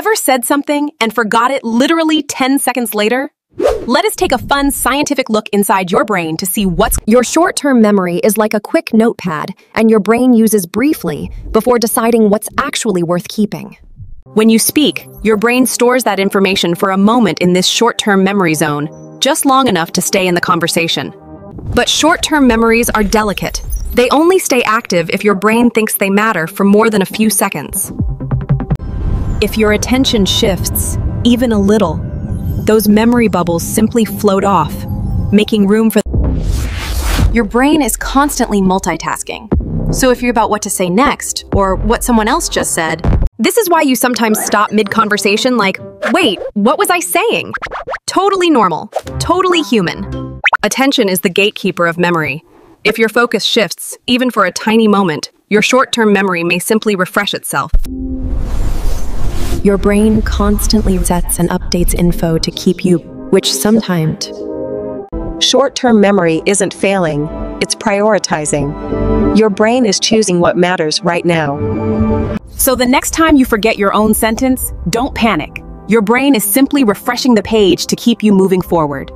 Ever said something and forgot it literally 10 seconds later? Let us take a fun scientific look inside your brain to see what's Your short term memory is like a quick notepad, and your brain uses briefly before deciding what's actually worth keeping. When you speak, your brain stores that information for a moment in this short-term memory zone, just long enough to stay in the conversation. But short-term memories are delicate. They only stay active if your brain thinks they matter for more than a few seconds. If your attention shifts, even a little, those memory bubbles simply float off, making room for your brain is constantly multitasking. So if you're about what to say next, or what someone else just said, this is why you sometimes stop mid-conversation like, wait, what was I saying? Totally normal, totally human. Attention is the gatekeeper of memory. If your focus shifts, even for a tiny moment, your short-term memory may simply refresh itself. Your brain constantly sets and updates info to keep you, which sometimes Short term memory isn't failing, it's prioritizing. Your brain is choosing what matters right now. So the next time you forget your own sentence, don't panic. Your brain is simply refreshing the page to keep you moving forward.